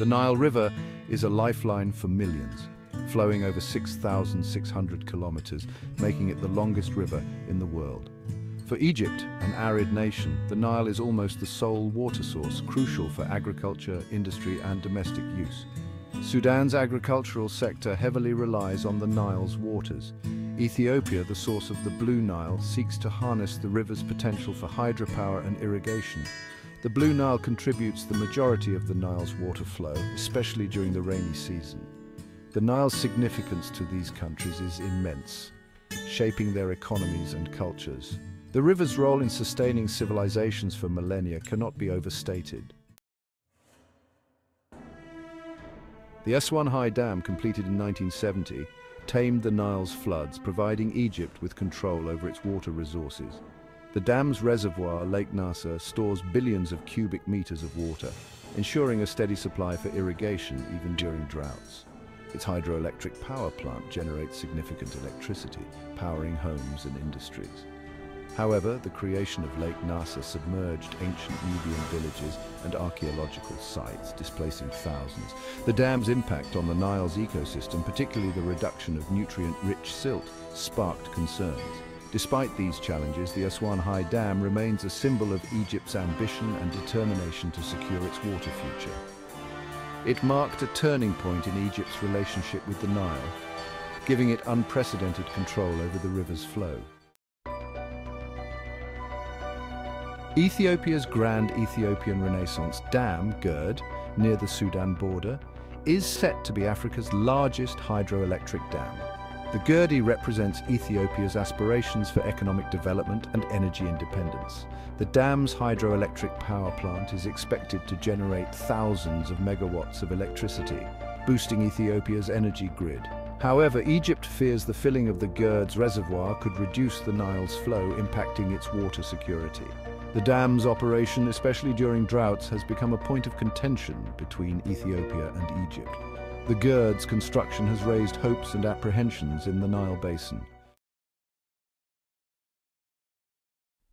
The Nile River is a lifeline for millions, flowing over 6,600 kilometers, making it the longest river in the world. For Egypt, an arid nation, the Nile is almost the sole water source, crucial for agriculture, industry and domestic use. Sudan's agricultural sector heavily relies on the Nile's waters. Ethiopia, the source of the Blue Nile, seeks to harness the river's potential for hydropower and irrigation. The Blue Nile contributes the majority of the Nile's water flow, especially during the rainy season. The Nile's significance to these countries is immense, shaping their economies and cultures. The river's role in sustaining civilizations for millennia cannot be overstated. The Aswan High Dam, completed in 1970, tamed the Nile's floods, providing Egypt with control over its water resources. The dam's reservoir, Lake Nasser, stores billions of cubic meters of water, ensuring a steady supply for irrigation even during droughts. Its hydroelectric power plant generates significant electricity, powering homes and industries. However, the creation of Lake Nasser submerged ancient Nubian villages and archaeological sites, displacing thousands. The dam's impact on the Nile's ecosystem, particularly the reduction of nutrient-rich silt, sparked concerns. Despite these challenges, the Aswan High Dam remains a symbol of Egypt's ambition and determination to secure its water future. It marked a turning point in Egypt's relationship with the Nile, giving it unprecedented control over the river's flow. Ethiopia's Grand Ethiopian Renaissance Dam, GERD, near the Sudan border, is set to be Africa's largest hydroelectric dam. The GERD represents Ethiopia's aspirations for economic development and energy independence. The dam's hydroelectric power plant is expected to generate thousands of megawatts of electricity, boosting Ethiopia's energy grid. However, Egypt fears the filling of the GERD's reservoir could reduce the Nile's flow, impacting its water security. The dam's operation, especially during droughts, has become a point of contention between Ethiopia and Egypt. The GERD's construction has raised hopes and apprehensions in the Nile Basin.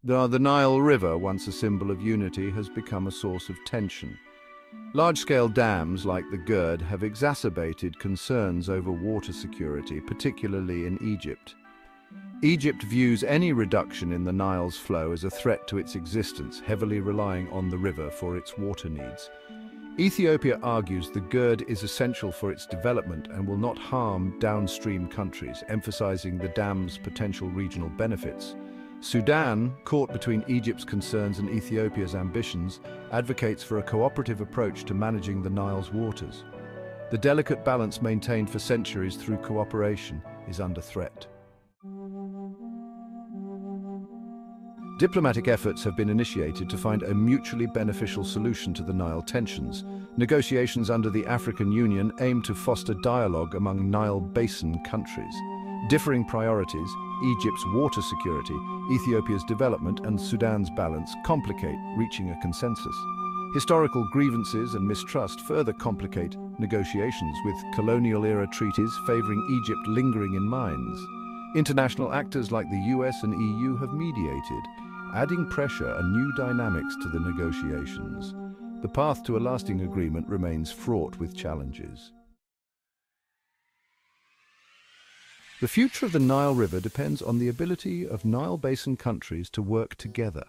The Nile River, once a symbol of unity, has become a source of tension. Large-scale dams like the GERD have exacerbated concerns over water security, particularly in Egypt. Egypt views any reduction in the Nile's flow as a threat to its existence, heavily relying on the river for its water needs. Ethiopia argues the GERD is essential for its development and will not harm downstream countries, emphasizing the dam's potential regional benefits. Sudan, caught between Egypt's concerns and Ethiopia's ambitions, advocates for a cooperative approach to managing the Nile's waters. The delicate balance maintained for centuries through cooperation is under threat. Diplomatic efforts have been initiated to find a mutually beneficial solution to the Nile tensions. Negotiations under the African Union aim to foster dialogue among Nile Basin countries. Differing priorities, Egypt's water security, Ethiopia's development and Sudan's balance complicate reaching a consensus. Historical grievances and mistrust further complicate negotiations with colonial-era treaties favoring Egypt lingering in minds. International actors like the US and EU have mediated, adding pressure and new dynamics to the negotiations. The path to a lasting agreement remains fraught with challenges. The future of the Nile River depends on the ability of Nile Basin countries to work together.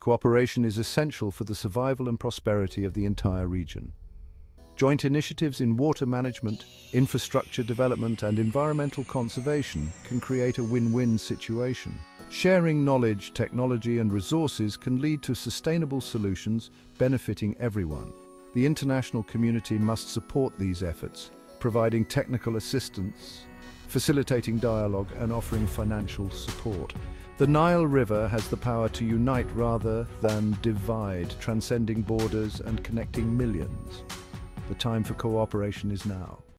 Cooperation is essential for the survival and prosperity of the entire region. Joint initiatives in water management, infrastructure development and environmental conservation can create a win-win situation. Sharing knowledge, technology and resources can lead to sustainable solutions benefiting everyone. The international community must support these efforts, providing technical assistance, facilitating dialogue and offering financial support. The Nile River has the power to unite rather than divide, transcending borders and connecting millions. The time for cooperation is now.